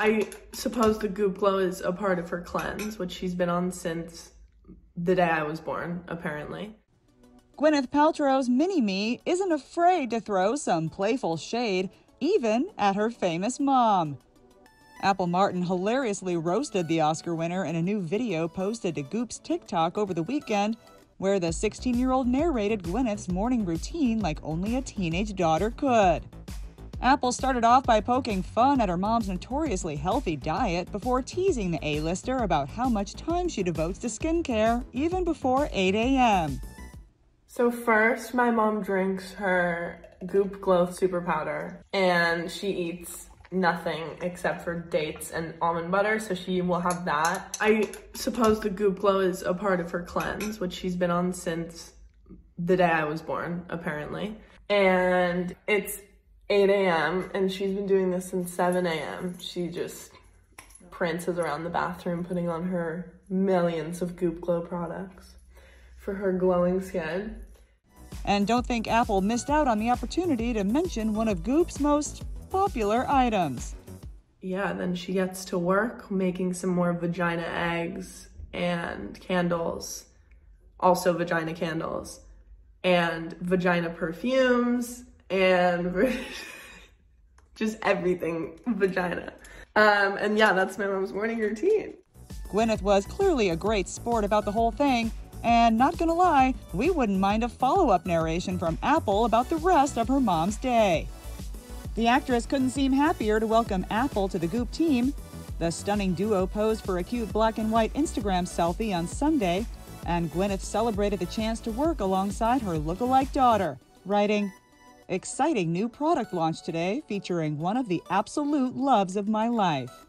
I suppose the Goop Glow is a part of her cleanse, which she's been on since the day I was born, apparently. Gwyneth Paltrow's Mini Me isn't afraid to throw some playful shade, even at her famous mom. Apple Martin hilariously roasted the Oscar winner in a new video posted to Goop's TikTok over the weekend, where the 16 year old narrated Gwyneth's morning routine like only a teenage daughter could. Apple started off by poking fun at her mom's notoriously healthy diet before teasing the A-lister about how much time she devotes to skincare even before 8 a.m. So first, my mom drinks her Goop Glow Super Powder, and she eats nothing except for dates and almond butter, so she will have that. I suppose the Goop Glow is a part of her cleanse, which she's been on since the day I was born, apparently. And it's 8 a.m. and she's been doing this since 7 a.m. She just prances around the bathroom putting on her millions of Goop Glow products for her glowing skin. And don't think Apple missed out on the opportunity to mention one of Goop's most popular items. Yeah, then she gets to work making some more vagina eggs and candles, also vagina candles, and vagina perfumes and just everything vagina. Um, and yeah, that's my mom's morning routine. Gwyneth was clearly a great sport about the whole thing, and not gonna lie, we wouldn't mind a follow up narration from Apple about the rest of her mom's day. The actress couldn't seem happier to welcome Apple to the Goop team. The stunning duo posed for a cute black and white Instagram selfie on Sunday, and Gwyneth celebrated the chance to work alongside her look-alike daughter, writing, Exciting new product launch today featuring one of the absolute loves of my life.